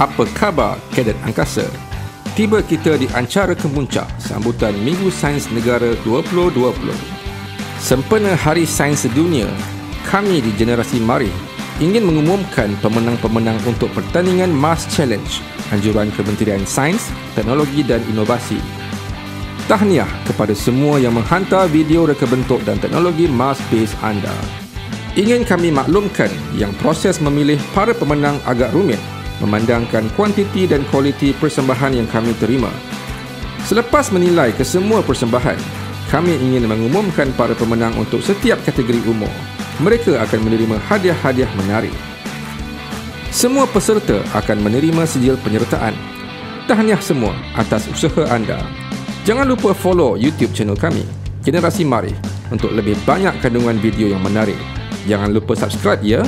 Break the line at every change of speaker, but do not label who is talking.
Apa khabar kadet angkasa? Tiba kita di Ancara Kemuncak sambutan Minggu Sains Negara 2020. Sempena Hari Sains Sedunia, kami di Generasi Mari ingin mengumumkan pemenang-pemenang untuk pertandingan Mars Challenge anjuran Kementerian Sains, Teknologi dan Inovasi. Tahniah kepada semua yang menghantar video reka bentuk dan teknologi Mars Base anda. Ingin kami maklumkan yang proses memilih para pemenang agak rumit memandangkan kuantiti dan kualiti persembahan yang kami terima. Selepas menilai kesemua persembahan, kami ingin mengumumkan para pemenang untuk setiap kategori umur. Mereka akan menerima hadiah-hadiah menarik. Semua peserta akan menerima sijil penyertaan. Tahniah semua atas usaha anda. Jangan lupa follow YouTube channel kami, Generasi Mari, untuk lebih banyak kandungan video yang menarik. Jangan lupa subscribe ya